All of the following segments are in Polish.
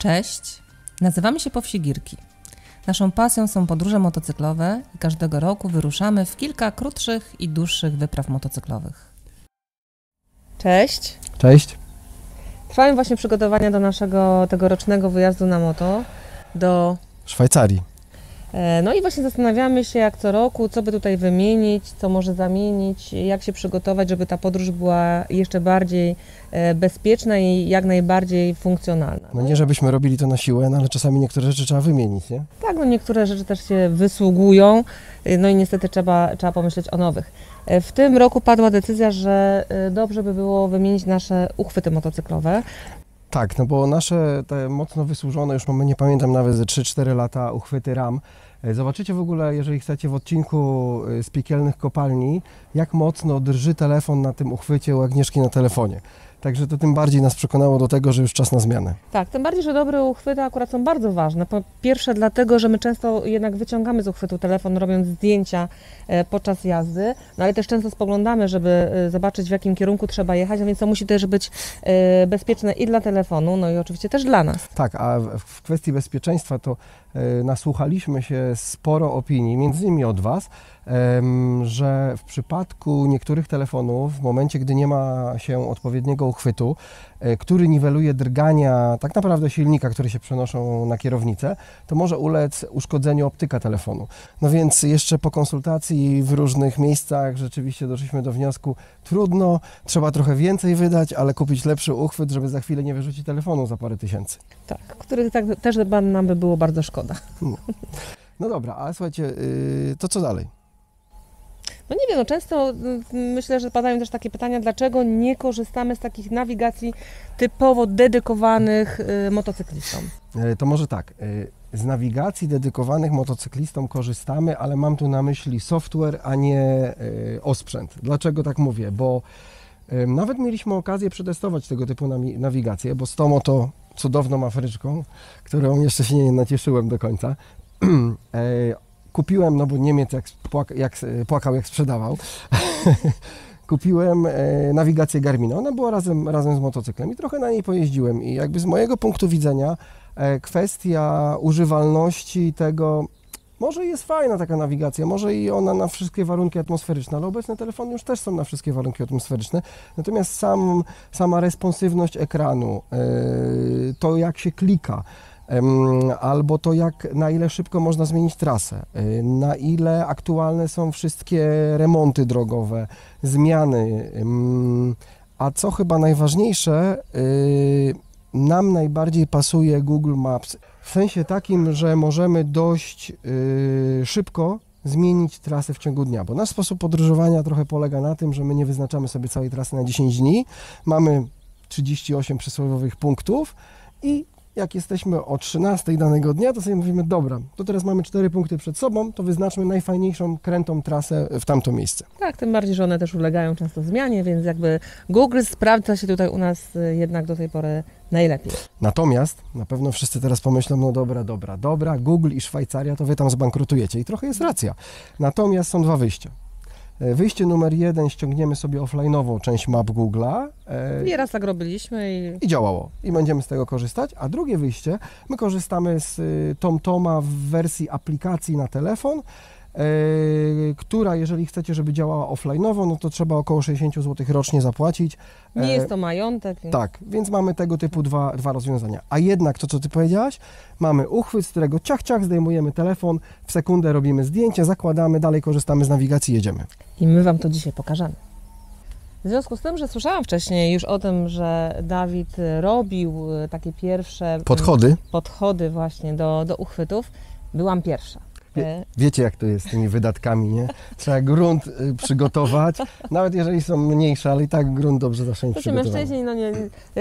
Cześć, nazywamy się Powsigirki. Naszą pasją są podróże motocyklowe i każdego roku wyruszamy w kilka krótszych i dłuższych wypraw motocyklowych. Cześć. Cześć. Trwają właśnie przygotowania do naszego tegorocznego wyjazdu na moto do Szwajcarii. E, No i właśnie zastanawiamy się jak co roku, co by tutaj wymienić, co może zamienić, jak się przygotować, żeby ta podróż była jeszcze bardziej e, bezpieczna i jak najbardziej funkcjonalna. No nie, żebyśmy robili to na siłę, no ale czasami niektóre rzeczy trzeba wymienić, nie? Tak, no niektóre rzeczy też się wysługują, y, no i niestety trzeba, trzeba pomyśleć o nowych. E, W tym roku padła decyzja, że e, dobrze by było wymienić nasze uchwyty motocyklowe. Tak, no bo nasze te mocno wysłużone, już mamy, nie pamiętam nawet ze 3-4 lata uchwyty RAM. E, Zobaczycie w ogóle, jeżeli chcecie, w odcinku e, z piekielnych kopalni, jak mocno drży telefon na tym uchwycie u Agnieszki na telefonie. Także to tym bardziej nas przekonało do tego, że już czas na zmianę. Tak, tym bardziej, że dobre uchwyty akurat są bardzo ważne. Po pierwsze dlatego, że my często jednak wyciągamy z uchwytu telefon, robiąc zdjęcia e, podczas jazdy, no ale też często spoglądamy, żeby e, zobaczyć w jakim kierunku trzeba jechać, a więc to musi też być e, bezpieczne i dla telefonu, no i oczywiście też dla nas. Tak, a w- kwestii bezpieczeństwa to nasłuchaliśmy się sporo opinii, między innymi od Was, że w przypadku niektórych telefonów, w momencie, gdy nie ma się odpowiedniego uchwytu, e, który niweluje drgania tak naprawdę silnika, które się przenoszą na kierownicę, to może ulec uszkodzeniu optyka telefonu. No więc jeszcze po konsultacji w różnych miejscach rzeczywiście doszliśmy do wniosku, trudno, trzeba trochę więcej wydać, ale kupić lepszy uchwyt, żeby za chwilę nie wyrzucić telefonu za parę tysięcy. Tak, których tak, też nam by było bardzo szkoda. No dobra, ale słuchajcie, yy, to co dalej? No nie wiem, no często mm, myślę, że padają też takie pytania, dlaczego nie korzystamy z takich nawigacji typowo dedykowanych y, motocyklistom. Yy, To może tak, z nawigacji dedykowanych motocyklistom korzystamy, ale mam tu na myśli software, a nie osprzęt. Dlaczego tak mówię? Bo nawet mieliśmy okazję przetestować tego typu nawigację, bo z oto cudowną Afryczką, którą jeszcze się nie nacieszyłem do końca, yy, kupiłem, no bo Niemiec jak, płak- jak, płakał jak sprzedawał, kupiłem e, nawigację Garmina. Ona była razem, razem z motocyklem i trochę na niej pojeździłem. I jakby z mojego punktu widzenia e, kwestia używalności tego, może jest fajna taka nawigacja, może i ona na wszystkie warunki atmosferyczne, ale obecne telefony już też są na wszystkie warunki atmosferyczne. Natomiast sam, sama responsywność ekranu, e, to jak się klika, albo to jak, na ile szybko można zmienić trasę, y, na ile aktualne są wszystkie remonty drogowe, zmiany, a co chyba najważniejsze, y, nam najbardziej pasuje Google Maps w sensie takim, że możemy dość y, szybko zmienić trasę w ciągu dnia, bo nasz sposób podróżowania trochę polega na tym, że my nie wyznaczamy sobie całej trasy na 10 dni, mamy 38 przysłowiowych punktów i jak jesteśmy o 13 danego dnia, to sobie mówimy, dobra, to teraz mamy 4 punkty przed sobą, to wyznaczmy najfajniejszą, krętą trasę w tamto miejsce. Tak, tym bardziej, że one też ulegają często zmianie, więc jakby Google sprawdza się tutaj u nas y, jednak do tej pory najlepiej. Natomiast na pewno wszyscy teraz pomyślą, no dobra, dobra, dobra, Google i Szwajcaria, to wy tam zbankrutujecie i trochę jest racja. Natomiast są dwa wyjścia. E, Wyjście numer jeden, ściągniemy sobie offline'ową część map Google'a e, Nieraz tak robiliśmy i i działało. I będziemy z tego korzystać. A drugie wyjście, my korzystamy z y, TomToma w wersji aplikacji na telefon, która jeżeli chcecie, żeby działała offline'owo, no to trzeba około 60 zł rocznie zapłacić. nie E, jest to majątek. Tak, więc mamy tego typu dwa, dwa rozwiązania. A jednak to, co Ty powiedziałaś, mamy uchwyt, z którego ciach, ciach, zdejmujemy telefon, w sekundę robimy zdjęcie, zakładamy, dalej korzystamy z nawigacji, jedziemy. I my Wam to dzisiaj pokażemy. W związku z tym, że słyszałam wcześniej już o tym, że Dawid robił y, takie pierwsze Podchody. podchody właśnie do, do uchwytów, byłam pierwsza. Wie- Y, Wiecie, jak to jest z tymi wydatkami, nie? Trzeba grunt y, przygotować, nawet jeżeli są mniejsze, ale i tak grunt dobrze zawsze mieć Znaczy przygotowany. mężczyźni, no nie,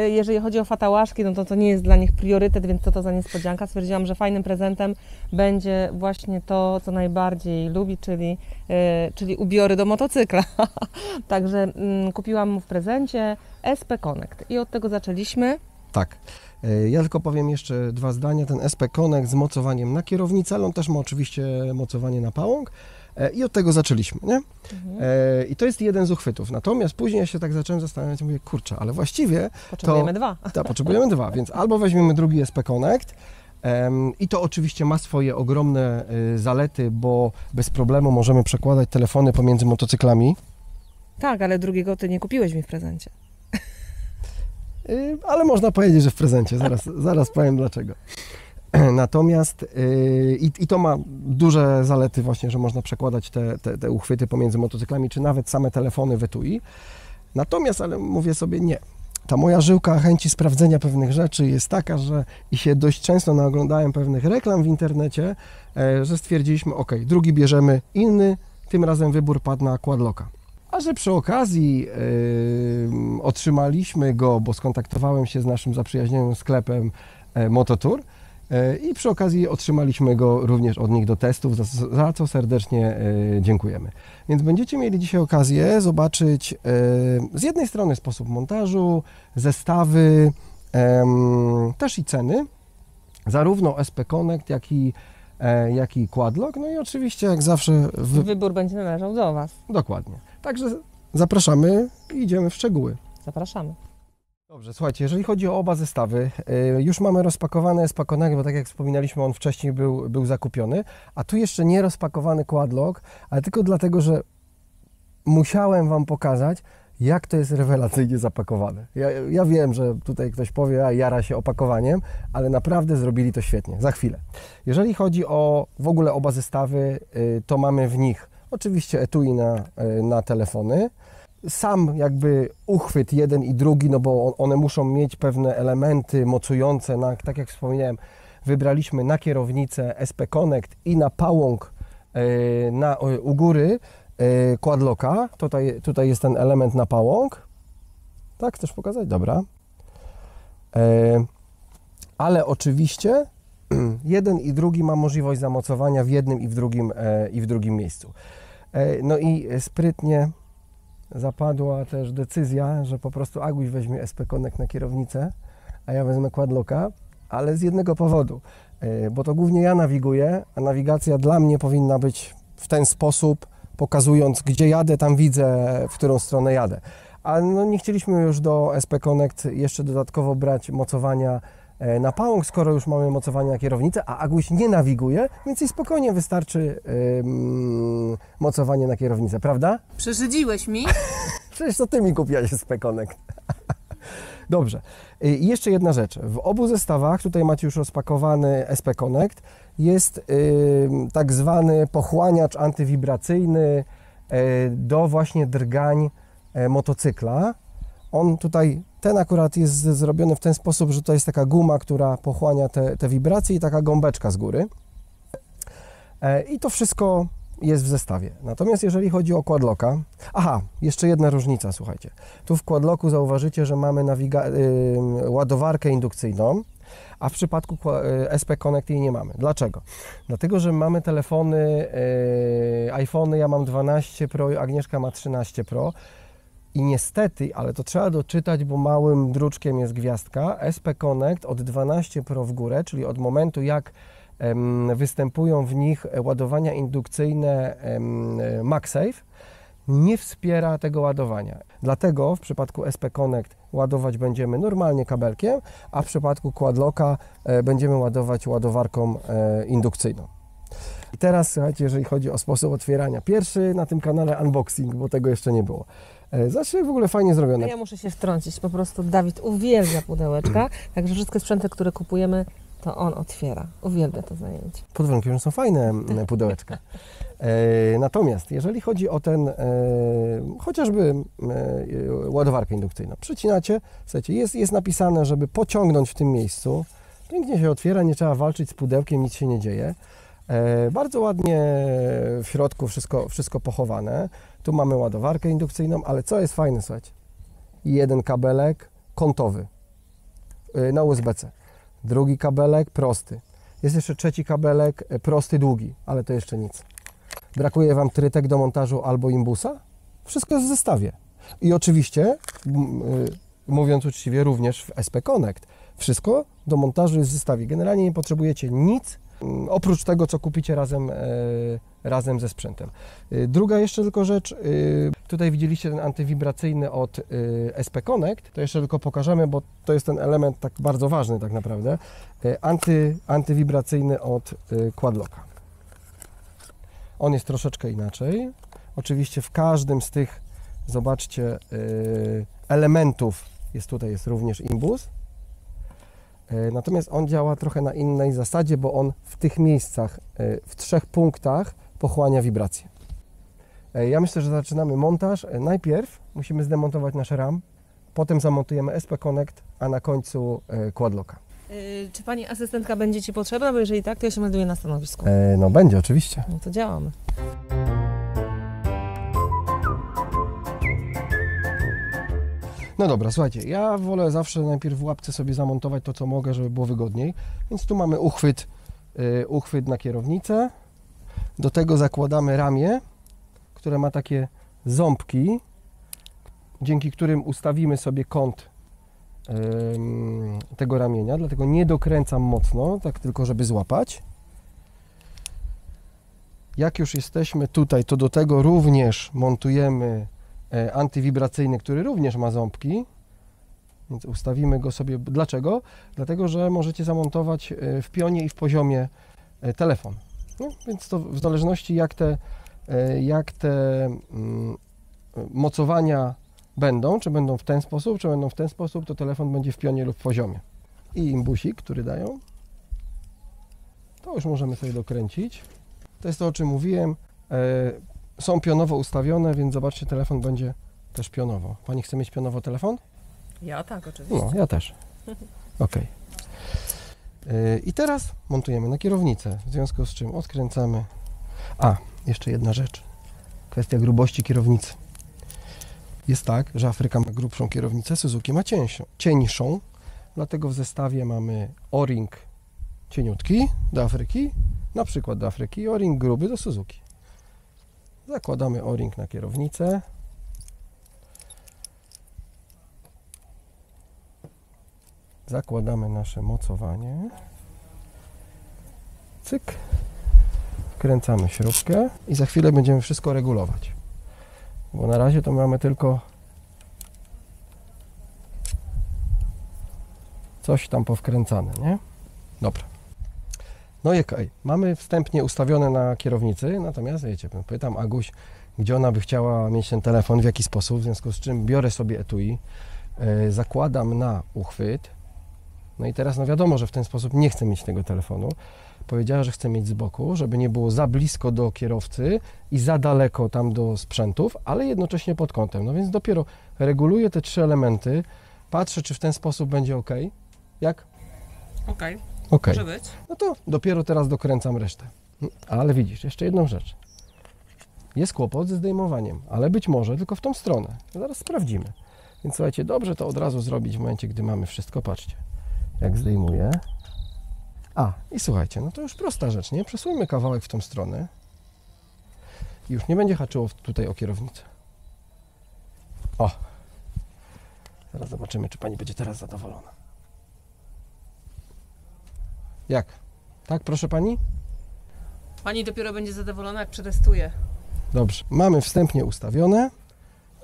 y, jeżeli chodzi o fatałaszki, no to to nie jest dla nich priorytet, więc co to za niespodzianka. Stwierdziłam, że fajnym prezentem będzie właśnie to, co najbardziej lubi, czyli, y, czyli ubiory do motocykla. Także mm, kupiłam mu w prezencie SP Connect i od tego zaczęliśmy. Tak. E, Ja tylko powiem jeszcze dwa zdania. Ten SP Connect z mocowaniem na kierownicę, ale on też ma oczywiście mocowanie na pałąk. E, I od tego zaczęliśmy, nie? Mhm. E, I to jest jeden z uchwytów. Natomiast później ja się tak zacząłem zastanawiać, mówię, kurczę, ale właściwie Potrzebujemy dwa. tak, potrzebujemy dwa, więc albo weźmiemy drugi SP Connect i to oczywiście ma swoje ogromne y, zalety, bo bez problemu możemy przekładać telefony pomiędzy motocyklami, Tak, ale drugiego ty nie kupiłeś mi w prezencie. Y, ale można powiedzieć, że w prezencie, zaraz, zaraz powiem dlaczego. Natomiast y, i, to ma duże zalety właśnie, że można przekładać te, te, te uchwyty pomiędzy motocyklami, czy nawet same telefony w etui. Natomiast, ale mówię sobie nie. Ta moja żyłka chęci sprawdzenia pewnych rzeczy jest taka, że i się dość często naoglądałem pewnych reklam w internecie, e, że stwierdziliśmy, ok, drugi bierzemy inny, tym razem wybór padł na Quadlocka. A że przy okazji e, otrzymaliśmy go, bo skontaktowałem się z naszym zaprzyjaźnionym sklepem e, Mototour, E, I przy okazji otrzymaliśmy go również od nich do testów, za, za co serdecznie e, dziękujemy. Więc będziecie mieli dzisiaj okazję zobaczyć z jednej strony sposób montażu, zestawy, też i ceny, zarówno SP Connect, jak i, jak i Quadlock. No i oczywiście, jak zawsze, w, Wybór będzie należał do Was. dokładnie. Także zapraszamy i idziemy w szczegóły. Zapraszamy. Dobrze, słuchajcie, jeżeli chodzi o oba zestawy, y, już mamy rozpakowany Spakonek, bo tak jak wspominaliśmy, on wcześniej był, był zakupiony, a tu jeszcze nie rozpakowany Quadlock, ale tylko dlatego, że musiałem Wam pokazać, jak to jest rewelacyjnie zapakowane. Ja, ja wiem, że tutaj ktoś powie, a jara się opakowaniem, ale naprawdę zrobili to świetnie. Za chwilę. Jeżeli chodzi o w ogóle oba zestawy, y, to mamy w nich oczywiście etui na, y, na telefony, sam jakby uchwyt jeden i drugi, no bo one muszą mieć pewne elementy mocujące, na, tak jak wspomniałem, wybraliśmy na kierownicę SP Connect i na pałąk e, na, e, u góry e, Quadlocka. Tutaj, tutaj jest ten element na pałąk. Tak, chcesz pokazać? Dobra. E, Ale oczywiście jeden i drugi ma możliwość zamocowania w jednym i w drugim, e, i w drugim miejscu. E, No i sprytnie zapadła też decyzja, że po prostu Aguś weźmie SP Connect na kierownicę, a ja wezmę Quadlocka, ale z jednego powodu, e, bo to głównie ja nawiguję, a nawigacja dla mnie powinna być w ten sposób, pokazując gdzie jadę, tam widzę, w którą stronę jadę. A no nie chcieliśmy już do SP Connect jeszcze dodatkowo brać mocowania na pałąk, skoro już mamy mocowanie na kierownicę, a Aguś nie nawiguje, więc jej spokojnie wystarczy ym, mocowanie na kierownicę, prawda? Przeszydziłeś mi? Przecież to ty mi kupiłeś SP Connect. Dobrze. I jeszcze jedna rzecz. W obu zestawach, tutaj macie już rozpakowany SP Connect, jest y, tak zwany pochłaniacz antywibracyjny y, do właśnie drgań y, motocykla. On tutaj, ten akurat jest zrobiony w ten sposób, że to jest taka guma, która pochłania te, te wibracje i taka gąbeczka z góry. E, I to wszystko jest w zestawie. Natomiast jeżeli chodzi o Quadlocka, aha, jeszcze jedna różnica, słuchajcie. Tu w Quadlocku zauważycie, że mamy nawiga- ładowarkę indukcyjną, a w przypadku y, SP Connect jej nie mamy. Dlaczego? Dlatego, że mamy telefony, y, iPhony, ja mam 12 Pro, Agnieszka ma 13 Pro i niestety, ale to trzeba doczytać, bo małym druczkiem jest gwiazdka, SP Connect od 12 Pro w górę, czyli od momentu jak em, występują w nich ładowania indukcyjne em, MagSafe, nie wspiera tego ładowania. Dlatego w przypadku SP Connect ładować będziemy normalnie kabelkiem, a w przypadku Quadlocka e, będziemy ładować ładowarką e, indukcyjną. I teraz słuchajcie, jeżeli chodzi o sposób otwierania. Pierwszy na tym kanale unboxing, bo tego jeszcze nie było. E, Znaczy w ogóle fajnie zrobione. ja muszę się wtrącić. Po prostu Dawid uwielbia pudełeczka, także wszystkie sprzęty, które kupujemy, to on otwiera. Uwielbia to zajęcie. pod warunkiem, że są fajne m, pudełeczka. E, natomiast jeżeli chodzi o ten e, chociażby e, ładowarkę indukcyjną, przycinacie, słuchajcie, jest, jest napisane, żeby pociągnąć w tym miejscu, pięknie się otwiera, nie trzeba walczyć z pudełkiem, nic się nie dzieje. E, bardzo ładnie w środku wszystko, wszystko pochowane. Tu mamy ładowarkę indukcyjną, ale co jest fajne, słuchajcie, jeden kabelek kątowy e, na USB-C, drugi kabelek prosty, jest jeszcze trzeci kabelek, e, prosty, długi, ale to jeszcze nic. Brakuje Wam trytek do montażu albo imbusa? Wszystko jest w zestawie. I oczywiście, mówiąc uczciwie, również w SP Connect. Wszystko do montażu jest w zestawie. Generalnie nie potrzebujecie nic Oprócz tego, co kupicie razem, e, razem ze sprzętem. Y, Druga jeszcze tylko rzecz, y, tutaj widzieliście ten antywibracyjny od SP Connect, to jeszcze tylko pokażemy, bo to jest ten element tak bardzo ważny tak naprawdę. Anty, antywibracyjny od Quadlocka. On jest troszeczkę inaczej. Oczywiście w każdym z tych, zobaczcie, elementów jest tutaj jest również imbus. Y, Natomiast on działa trochę na innej zasadzie, bo on w tych miejscach, y, w trzech punktach pochłania wibracje. Y, Ja myślę, że zaczynamy montaż. Najpierw musimy zdemontować nasz RAM, potem zamontujemy SP Connect, a na końcu Quadlocka. Czy pani asystentka będzie ci potrzebna? Bo jeżeli tak, to ja się melduję na stanowisku. E, No będzie, oczywiście. No to działamy. No dobra, słuchajcie, ja wolę zawsze najpierw w łapce sobie zamontować to, co mogę, żeby było wygodniej. Więc tu mamy uchwyt, y, uchwyt na kierownicę. Do tego zakładamy ramię, które ma takie ząbki, dzięki którym ustawimy sobie kąt ym, tego ramienia. Dlatego nie dokręcam mocno, tak tylko, żeby złapać. Jak już jesteśmy tutaj, to do tego również montujemy antywibracyjny, który również ma ząbki. Więc ustawimy go sobie. Dlaczego? Dlatego, że możecie zamontować e, w pionie i w poziomie e, telefon. No, więc to w zależności jak te, e, jak te mm, mocowania będą, czy będą w ten sposób, czy będą w ten sposób, to telefon będzie w pionie lub w poziomie. I imbusik, który dają. To już możemy sobie dokręcić. To jest to, o czym mówiłem. Są pionowo ustawione, więc zobaczcie, telefon będzie też pionowo. Pani chce mieć pionowo telefon? Ja tak, oczywiście. No, ja też. Ok. I teraz montujemy na kierownicę, w związku z czym odkręcamy. A, jeszcze jedna rzecz. Kwestia grubości kierownicy. Jest tak, że Afryka ma grubszą kierownicę, Suzuki ma cieńszą, cieńszą dlatego w zestawie mamy O-ring cieniutki do Afryki, na przykład do Afryki, i O-ring gruby do Suzuki. Zakładamy O-ring na kierownicę. Zakładamy nasze mocowanie. Cyk. Wkręcamy śrubkę i za chwilę będziemy wszystko regulować. Bo na razie to mamy tylko coś tam powkręcane, nie? Dobra. No i okej, mamy wstępnie ustawione na kierownicy, natomiast wiecie, pytam Aguś, gdzie ona by chciała mieć ten telefon, w jaki sposób, w związku z czym biorę sobie etui, yy, zakładam na uchwyt, no i teraz no wiadomo, że w ten sposób nie chcę mieć tego telefonu. Powiedziała, że chce mieć z boku, żeby nie było za blisko do kierowcy i za daleko tam do sprzętów, ale jednocześnie pod kątem. No więc dopiero reguluję te trzy elementy, patrzę, czy w ten sposób będzie ok. Jak? Okej, Ok. może być. No to dopiero teraz dokręcam resztę. Ale widzisz, jeszcze jedną rzecz. Jest kłopot ze zdejmowaniem, ale być może tylko w tą stronę. Zaraz sprawdzimy. Więc słuchajcie, dobrze to od razu zrobić w momencie, gdy mamy wszystko. Patrzcie, jak zdejmuję. A, i słuchajcie, no to już prosta rzecz, nie? Przesuńmy kawałek w tą stronę. I już nie będzie haczyło tutaj o kierownicę. O! Zaraz zobaczymy, czy pani będzie teraz zadowolona. Jak? Tak, proszę pani? Pani dopiero będzie zadowolona, jak przetestuje. Dobrze. Mamy wstępnie ustawione.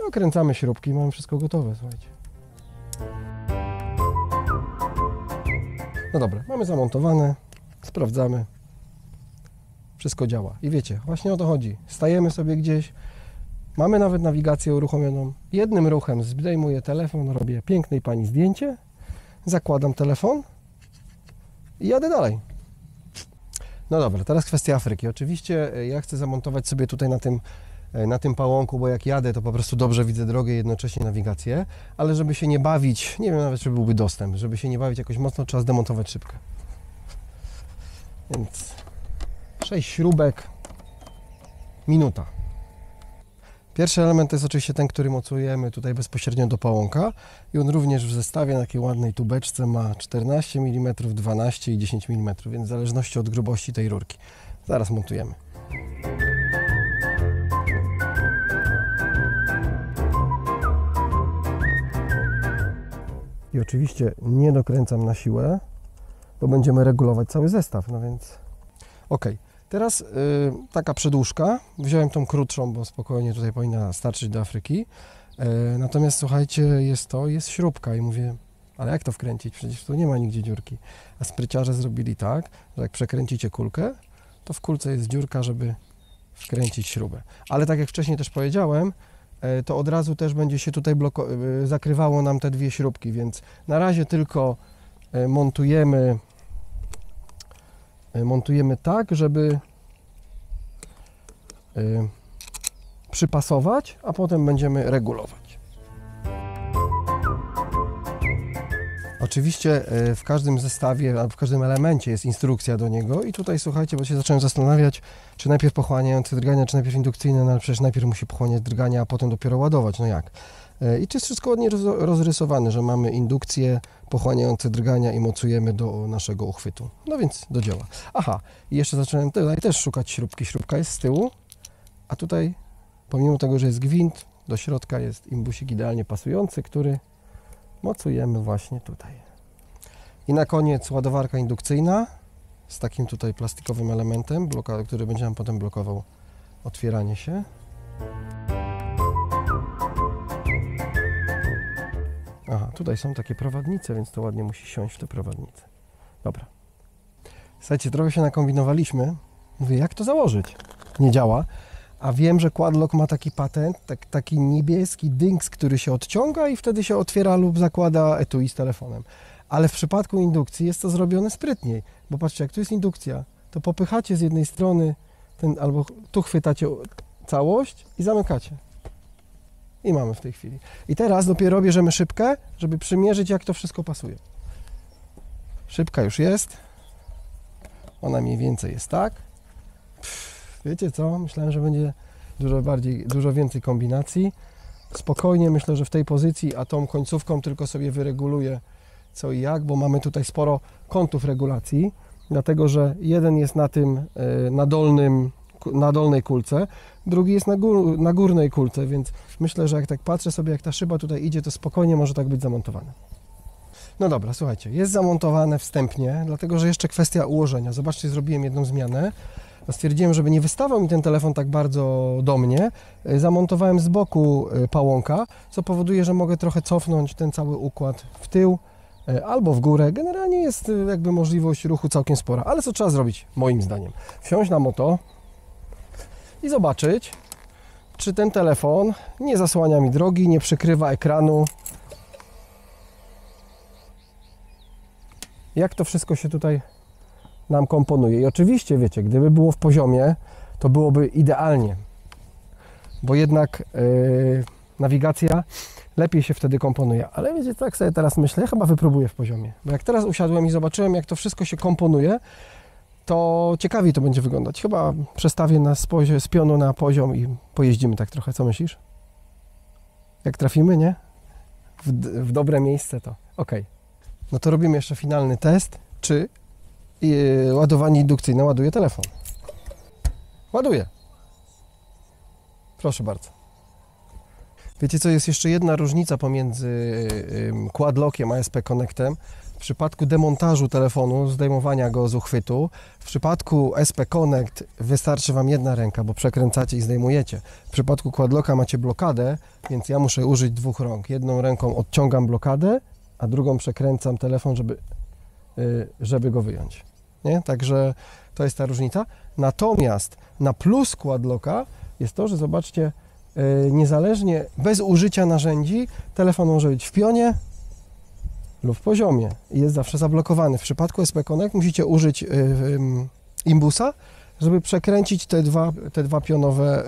Okręcamy śrubki mamy wszystko gotowe, słuchajcie. No dobra, mamy zamontowane, sprawdzamy. Wszystko działa. I wiecie, właśnie o to chodzi. Stajemy sobie gdzieś, mamy nawet nawigację uruchomioną. Jednym ruchem zdejmuję telefon, robię pięknej pani zdjęcie, zakładam telefon i jadę dalej. No dobra, teraz kwestia Afryki. Oczywiście e, ja chcę zamontować sobie tutaj na tym, e, na tym pałąku, bo jak jadę, to po prostu dobrze widzę drogę i jednocześnie nawigację, ale żeby się nie bawić, nie wiem nawet, czy byłby dostęp, żeby się nie bawić jakoś mocno, trzeba zdemontować szybkę. Więc 6 śrubek, minuta. Pierwszy element to jest oczywiście ten, który mocujemy tutaj bezpośrednio do pałąka i on również w zestawie na takiej ładnej tubeczce ma 14 mm, 12 i 10 mm, więc w zależności od grubości tej rurki. Zaraz montujemy. I oczywiście nie dokręcam na siłę, bo będziemy regulować cały zestaw, no więc Ok, teraz y, taka przedłużka. Wziąłem tą krótszą, bo spokojnie tutaj powinna starczyć do Afryki. Y, natomiast słuchajcie, jest to, jest śrubka i mówię, ale jak to wkręcić? Przecież tu nie ma nigdzie dziurki. A spryciarze zrobili tak, że jak przekręcicie kulkę, to w kulce jest dziurka, żeby wkręcić śrubę. Ale tak jak wcześniej też powiedziałem, e, to od razu też będzie się tutaj e, zakrywało nam te dwie śrubki, więc na razie tylko e, montujemy montujemy tak, żeby e, przypasować, a potem będziemy regulować. Oczywiście e, w każdym zestawie, albo w każdym elemencie jest instrukcja do niego i tutaj słuchajcie, bo się zacząłem zastanawiać, czy najpierw pochłaniające drgania, czy najpierw indukcyjne, no ale przecież najpierw musi pochłaniać drgania, a potem dopiero ładować, no jak? E, I to jest wszystko ładnie roz- rozrysowane, że mamy indukcję pochłaniające drgania i mocujemy do naszego uchwytu. No więc do dzieła. Aha, i jeszcze zacząłem tutaj też szukać śrubki. Śrubka jest z tyłu, a tutaj pomimo tego, że jest gwint, do środka jest imbusik idealnie pasujący, który mocujemy właśnie tutaj. I na koniec ładowarka indukcyjna z takim tutaj plastikowym elementem, który będzie nam potem blokował otwieranie się. Aha, tutaj są takie prowadnice, więc to ładnie musi siąść w te prowadnice. Dobra. Słuchajcie, trochę się nakombinowaliśmy. Mówię, jak to założyć? Nie działa. A wiem, że Quadlock ma taki patent, tak, taki niebieski dings, który się odciąga i wtedy się otwiera lub zakłada etui z telefonem. Ale w przypadku indukcji jest to zrobione sprytniej, bo patrzcie, jak tu jest indukcja, to popychacie z jednej strony ten, albo tu chwytacie całość i zamykacie. I mamy w tej chwili. I teraz dopiero bierzemy szybkę, żeby przymierzyć, jak to wszystko pasuje. Szybka już jest. Ona mniej więcej jest tak. Pff, wiecie co? Myślałem, że będzie dużo bardziej, dużo więcej kombinacji. Spokojnie myślę, że w tej pozycji, a tą końcówką tylko sobie wyreguluję co i jak, bo mamy tutaj sporo kątów regulacji, dlatego że jeden jest na tym, e, na dolnym, na dolnej kulce, drugi jest na, gór, na górnej kulce, więc myślę, że jak tak patrzę sobie, jak ta szyba tutaj idzie, to spokojnie może tak być zamontowane. No dobra, słuchajcie, jest zamontowane wstępnie, dlatego że jeszcze kwestia ułożenia. Zobaczcie, zrobiłem jedną zmianę. No Stwierdziłem, żeby nie wystawał mi ten telefon tak bardzo do mnie. Y, Zamontowałem z boku y, pałąka, co powoduje, że mogę trochę cofnąć ten cały układ w tył y, albo w górę. Generalnie jest jakby możliwość ruchu całkiem spora. Ale co trzeba zrobić, moim zdaniem? Wsiąść na moto i zobaczyć, czy ten telefon nie zasłania mi drogi, nie przykrywa ekranu. Jak to wszystko się tutaj nam komponuje. I oczywiście, wiecie, gdyby było w poziomie, to byłoby idealnie, bo jednak yy, nawigacja lepiej się wtedy komponuje. Ale wiecie, tak sobie teraz myślę, chyba wypróbuję w poziomie. Bo jak teraz usiadłem i zobaczyłem, jak to wszystko się komponuje, to ciekawiej to będzie wyglądać. Chyba przestawię nas z, z pionu na poziom i pojeździmy tak trochę. Co myślisz? Jak trafimy, nie? W, w dobre miejsce to ok. No to robimy jeszcze finalny test, czy i ładowanie indukcyjne ładuje telefon. Ładuje. Proszę bardzo. Wiecie co, jest jeszcze jedna różnica pomiędzy ym, Quadlockiem a SP Connectem. W przypadku demontażu telefonu, zdejmowania go z uchwytu, w przypadku SP Connect wystarczy Wam jedna ręka, bo przekręcacie i zdejmujecie. W przypadku Quadlocka macie blokadę, więc ja muszę użyć dwóch rąk. Jedną ręką odciągam blokadę, a drugą przekręcam telefon, żeby, y, żeby go wyjąć. Nie? Także to jest ta różnica. Natomiast na plus Quadlocka jest to, że zobaczcie, y, niezależnie, bez użycia narzędzi, telefon może być w pionie lub poziomie i jest zawsze zablokowany. W przypadku SP Connect musicie użyć y, ym, imbusa, żeby przekręcić te dwa, te dwa pionowe,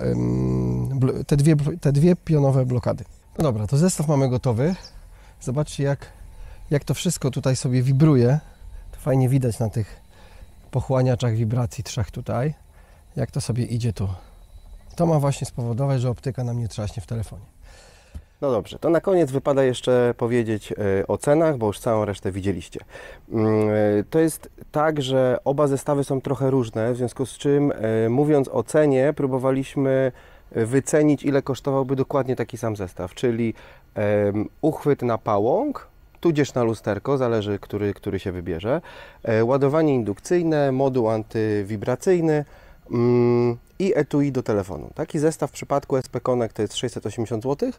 bl- te, dwie, te dwie pionowe blokady. No dobra, to zestaw mamy gotowy. Zobaczcie, jak, jak to wszystko tutaj sobie wibruje. To fajnie widać na tych pochłaniaczach wibracji trzech tutaj, jak to sobie idzie tu. To ma właśnie spowodować, że optyka nam nie trzaśnie w telefonie. No dobrze, to na koniec wypada jeszcze powiedzieć e, o cenach, bo już całą resztę widzieliście. Mm, e, To jest tak, że oba zestawy są trochę różne, w związku z czym e, mówiąc o cenie, próbowaliśmy wycenić, ile kosztowałby dokładnie taki sam zestaw, czyli uchwyt na pałąk tudzież na lusterko, zależy który, który się wybierze. Ładowanie indukcyjne, moduł antywibracyjny mm, i etui do telefonu. Taki zestaw w przypadku SP Connect to jest 680 zł,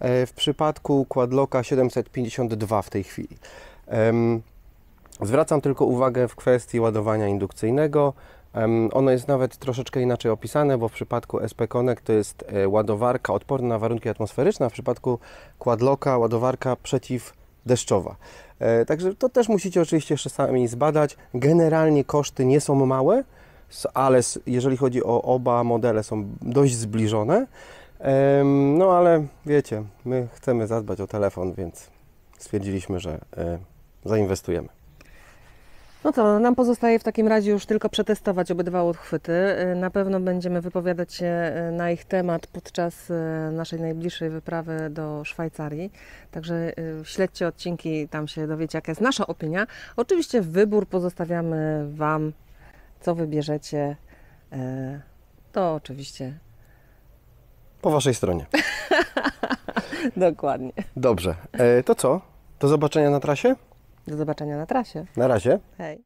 e, w przypadku Quadlocka 752 w tej chwili. Zwracam tylko uwagę w kwestii ładowania indukcyjnego. Ono jest nawet troszeczkę inaczej opisane, bo w przypadku SP Connect to jest e, ładowarka odporna na warunki atmosferyczne, a w przypadku Quadlocka ładowarka przeciwdeszczowa. E, Także to też musicie oczywiście jeszcze sami zbadać. Generalnie koszty nie są małe, ale jeżeli chodzi o oba modele są dość zbliżone. No ale wiecie, my chcemy zadbać o telefon, więc stwierdziliśmy, że e, zainwestujemy. No to nam pozostaje w takim razie już tylko przetestować obydwa uchwyty. Y, Na pewno będziemy wypowiadać się y, na ich temat podczas naszej najbliższej wyprawy do Szwajcarii. Także śledźcie odcinki, tam się dowiecie, jaka jest nasza opinia. Oczywiście wybór pozostawiamy Wam, co wybierzecie. y, To oczywiście Po Waszej stronie. dokładnie. Dobrze. E, to co? Do zobaczenia na trasie? Do zobaczenia na trasie. Na razie. Hej.